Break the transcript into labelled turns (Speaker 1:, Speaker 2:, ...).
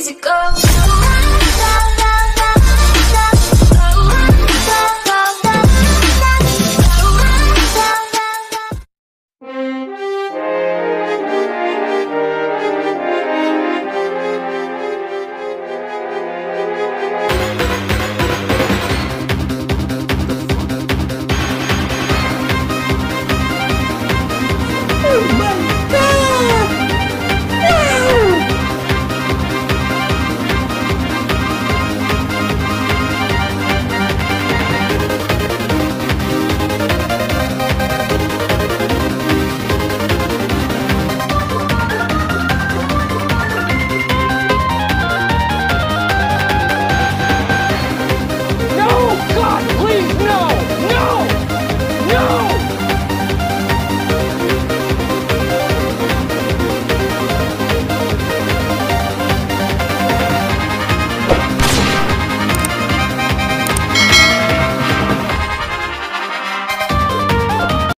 Speaker 1: easy go.